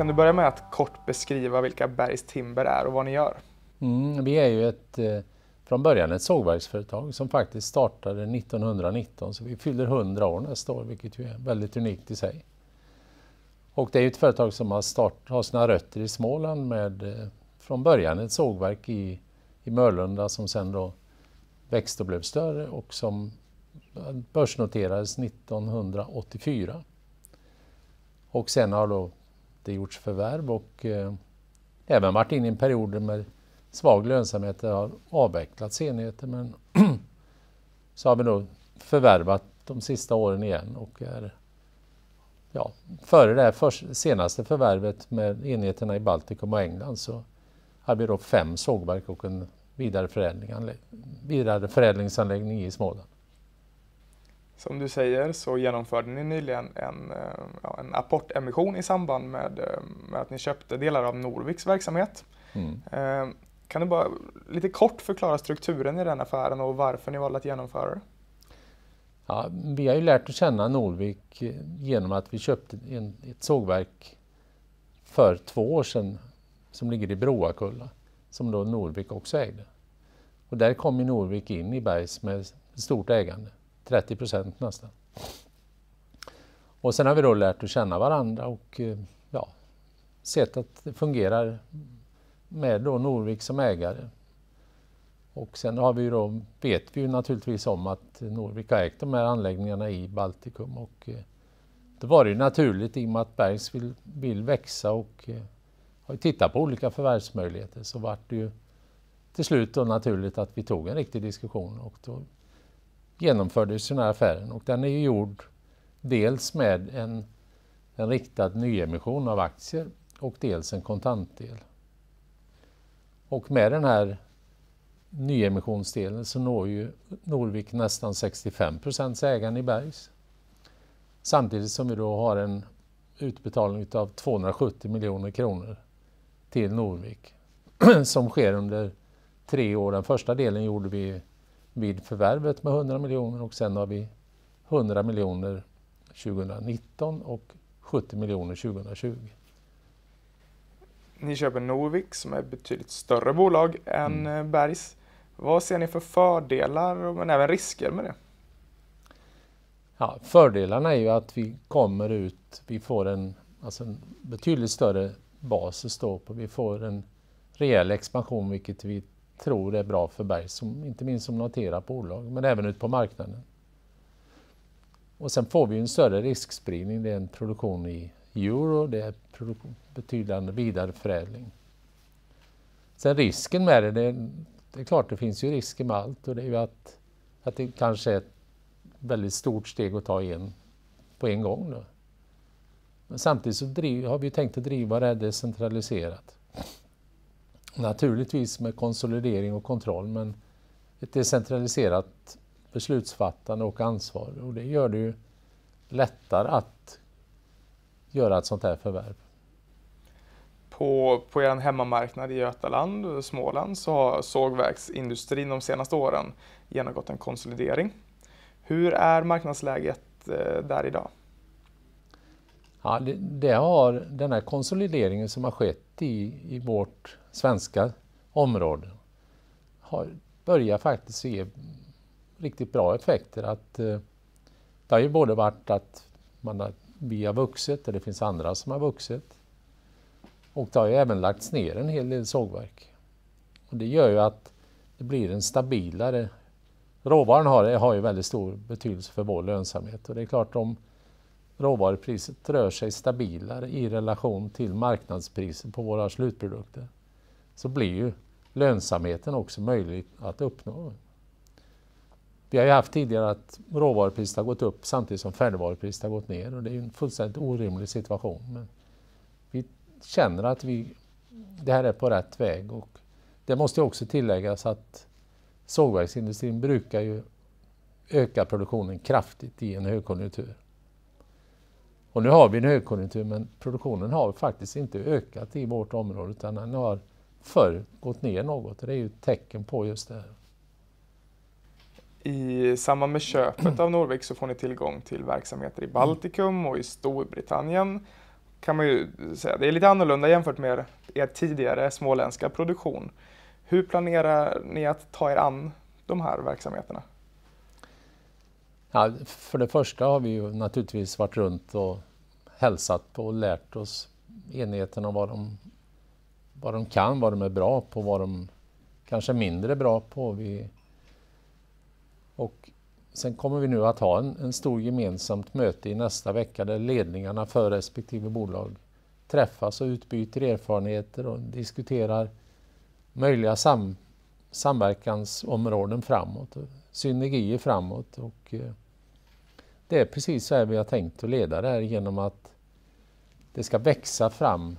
Kan du börja med att kort beskriva vilka Bergs Timber är och vad ni gör? Mm, vi är ju ett, eh, från början ett sågverksföretag som faktiskt startade 1919 så vi fyller 100 år nästa år vilket ju är väldigt unikt i sig. Och det är ett företag som har, start, har sina rötter i Småland med eh, från början ett sågverk i, i Mörlunda som sen då växte och blev större och som eh, börsnoterades 1984. Och sen har då det gjorts förvärv och eh, även varit inne i en period med svag lönsamhet. Det har avvecklats enheter men så har vi då förvärvat de sista åren igen och är ja, före det här senaste förvärvet med enheterna i Baltikum och England så hade vi då fem sågverk och en vidareförädlingsanläggning i Småland. Som du säger så genomförde ni nyligen en, eh, ja, en apportemission i samband med, eh, med, att ni köpte delar av Norviks verksamhet. Mm. Eh, kan du bara lite kort förklara strukturen i den affären och varför ni valde att genomföra det? Ja, vi har ju lärt att känna Norvik genom att vi köpte en, ett sågverk för två år sedan som ligger i Broakulla som då Norvik också ägde. Och där kom ju Norvik in i Bergs med stort ägande, 30 procent nästan. Och sen har vi då lärt att känna varandra och eh, ja, sett att det fungerar med då Norvik som ägare. Och sen har vi då, vet vi ju naturligtvis om att Norvik har ägt de här anläggningarna i Baltikum och eh, då var det ju naturligt i och med att Bergs vill, vill växa och eh, har tittat på olika förvärvsmöjligheter så vart det ju till slut då naturligt att vi tog en riktig diskussion och då genomfördes den här affären och den är ju gjord dels med en, en riktad nyemission av aktier och dels en kontantdel. Och med den här nyemissionsdelen så når ju Norvik nästan 65 procents ägande i Bergs. Samtidigt som vi då har en utbetalning av 270 miljoner kronor till Norvik som sker under tre år. Den första delen gjorde vi vid förvärvet med 100 miljoner och sen har vi 100 miljoner 2019 och 70 miljoner 2020. Ni köper Norvik som är ett betydligt större bolag än mm. Eh, Bergs. Vad ser ni för fördelar men även risker med det? Ja, fördelarna är ju att vi kommer ut, vi får en, alltså en betydligt större bas att stå på. Vi får en rejäl expansion vilket vi tror är bra för Berg, som, inte minst som noterar bolag, men även ut på marknaden. Och sen får vi en större riskspridning. Det är en produktion i euro, det är betydande vidareförädling. Sen risken med det, det är, det är klart det finns ju risker med allt och det är ju att, att det kanske är ett väldigt stort steg att ta igen på en gång. Då. Men samtidigt så driv, har vi tänkt att driva det decentraliserat. Naturligtvis med konsolidering och kontroll men ett decentraliserat beslutsfattande och ansvar och det gör det ju lättare att göra ett sånt här förvärv. På, på er hemmamarknad i Götaland och Småland så har sågverksindustrin de senaste åren genomgått en konsolidering. Hur är marknadsläget eh, där idag? Ja, det, det, har den här konsolideringen som har skett i, i vårt svenska område har börjat faktiskt ge riktigt bra effekter. Att, eh, det har ju både varit att man har, vi har vuxit och det finns andra som har vuxit. Och det har ju även lagts ner en hel del sågverk. Och det gör ju att det blir en stabilare... Råvaran har, har ju väldigt stor betydelse för vår lönsamhet och det är klart om råvarupriset rör sig stabilare i relation till marknadspriset på våra slutprodukter så blir ju lönsamheten också möjlig att uppnå. Vi har ju haft tidigare att råvarupriset har gått upp samtidigt som färdigvarupriset har gått ner och det är ju en fullständigt orimlig situation. Men vi känner att vi, det här är på rätt väg och det måste också tilläggas att sågverksindustrin brukar ju öka produktionen kraftigt i en högkonjunktur. Och nu har vi en högkonjunktur men produktionen har faktiskt inte ökat i vårt område utan den har förr gått ner något. Det är ju ett tecken på just det här. I samband med köpet av Norvik så får ni tillgång till verksamheter i Baltikum och i Storbritannien. kan man ju säga, det är lite annorlunda jämfört med er tidigare småländska produktion. Hur planerar ni att ta er an de här verksamheterna? Ja, för det första har vi ju naturligtvis varit runt och hälsat på och lärt oss enheterna vad de, vad de kan, vad de är bra på, vad de kanske är mindre bra på. Vi, och sen kommer vi nu att ha en, en stor gemensamt möte i nästa vecka där ledningarna för respektive bolag träffas och utbyter erfarenheter och diskuterar möjliga sam, samverkansområden framåt, och synergier framåt. Och, eh, det är precis så här vi har tänkt att leda det här genom att det ska växa fram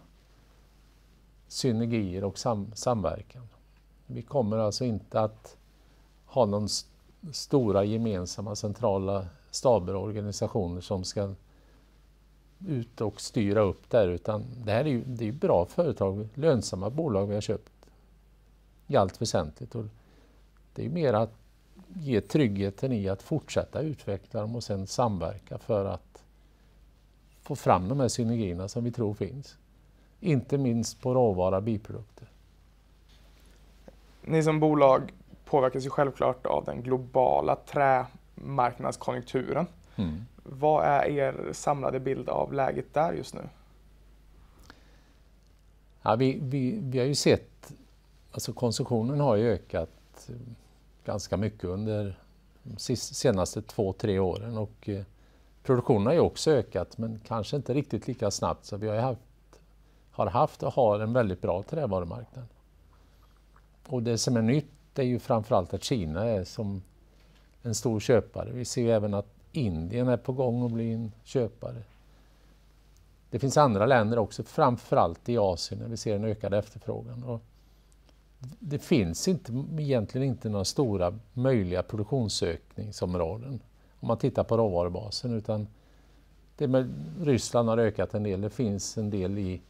synergier och sam samverkan. Vi kommer alltså inte att ha någon st stora gemensamma centrala staber och organisationer som ska ut och styra upp där utan det här är ju, det är bra företag, lönsamma bolag vi har köpt i allt väsentligt. Och det är mer att ge tryggheten i att fortsätta utveckla dem och sen samverka för att få fram de här synergierna som vi tror finns. Inte minst på råvara biprodukter. Ni som bolag påverkas ju självklart av den globala trämarknadskonjunkturen. Mm. Vad är er samlade bild av läget där just nu? Ja, vi, vi, vi har ju sett, alltså konsumtionen har ju ökat ganska mycket under de senaste två, tre åren och eh, produktionen har ju också ökat men kanske inte riktigt lika snabbt så vi har haft, har haft och har en väldigt bra trävarumarknad. Och det som är nytt är ju framförallt att Kina är som en stor köpare. Vi ser även att Indien är på gång att bli en köpare. Det finns andra länder också, framförallt i Asien, där vi ser en ökad efterfrågan. Och det finns inte, egentligen inte några stora möjliga produktionsökningsområden om man tittar på råvarubasen. Utan det med, Ryssland har ökat en del, det finns en del i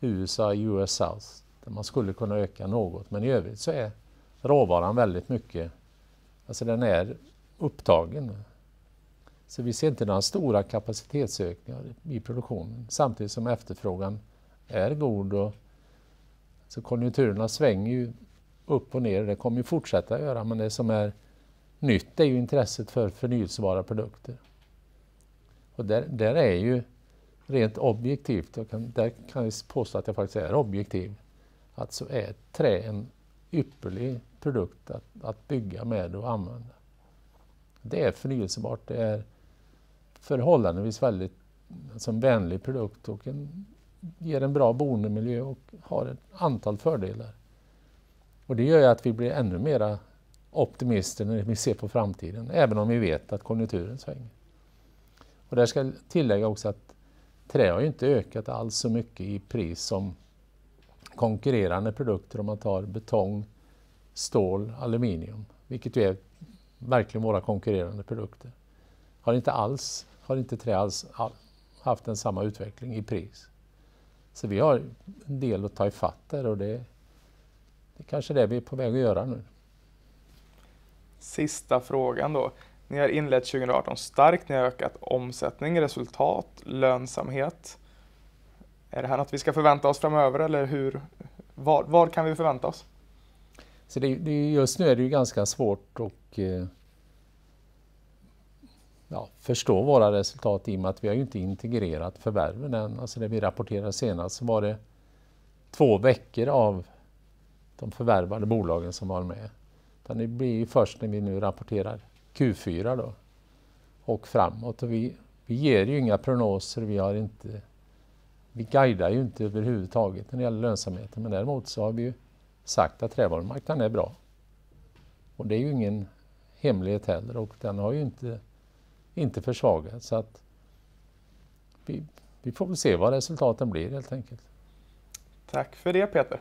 USA, US South, där man skulle kunna öka något. Men i övrigt så är råvaran väldigt mycket, alltså den är upptagen. Så vi ser inte några stora kapacitetsökningar i produktionen samtidigt som efterfrågan är god. Och, så konjunkturerna svänger ju upp och ner, och det kommer ju fortsätta göra, men det som är nytt är ju intresset för förnyelsebara produkter. Och där, där är ju rent objektivt, jag kan, där kan jag påstå att jag faktiskt är objektiv, att så är trä en ypperlig produkt att, att bygga med och använda. Det är förnyelsebart, det är förhållandevis väldigt alltså som vänlig produkt och en, ger en bra boendemiljö och har ett antal fördelar. Och det gör ju att vi blir ännu mera optimister när vi ser på framtiden, även om vi vet att konjunkturen svänger. Och där ska jag tillägga också att trä har ju inte ökat alls så mycket i pris som konkurrerande produkter om man tar betong, stål, aluminium, vilket ju är verkligen våra konkurrerande produkter. Har inte alls, har inte trä alls haft en samma utveckling i pris. Så vi har en del att ta ifatt där och det, det är kanske det vi är på väg att göra nu. Sista frågan då. Ni har inlett 2018 starkt, ni har ökat omsättning, resultat, lönsamhet. Är det här något vi ska förvänta oss framöver eller hur, vad, vad kan vi förvänta oss? Så det, det, just nu är det ju ganska svårt att ja, förstå våra resultat i och med att vi har ju inte integrerat förvärven än. Alltså det vi rapporterade senast så var det två veckor av de förvärvade bolagen som var med. Utan det blir först när vi nu rapporterar Q4 då och framåt. Och vi, vi ger ju inga prognoser, vi, har inte, vi guidar ju inte överhuvudtaget när det gäller lönsamheten. Men däremot så har vi ju sagt att trävarumarknaden är bra. Och det är ju ingen hemlighet heller och den har ju inte inte försvagats. Så att vi, vi får väl se vad resultaten blir helt enkelt. Tack för det Peter.